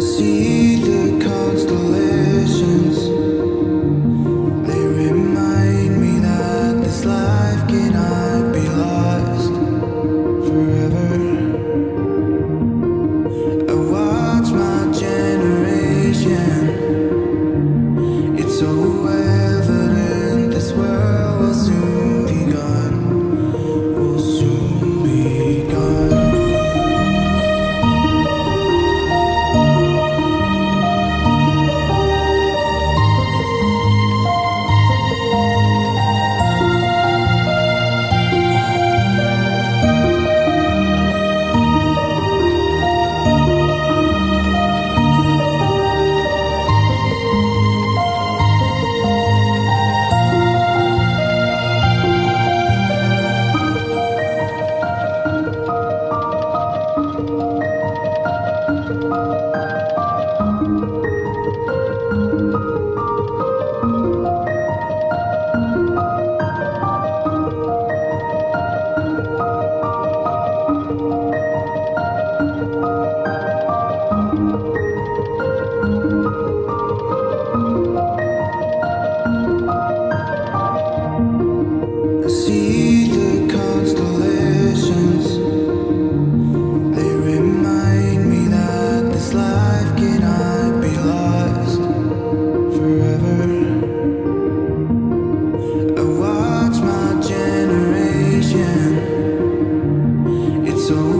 see. so